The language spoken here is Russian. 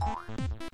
Ох.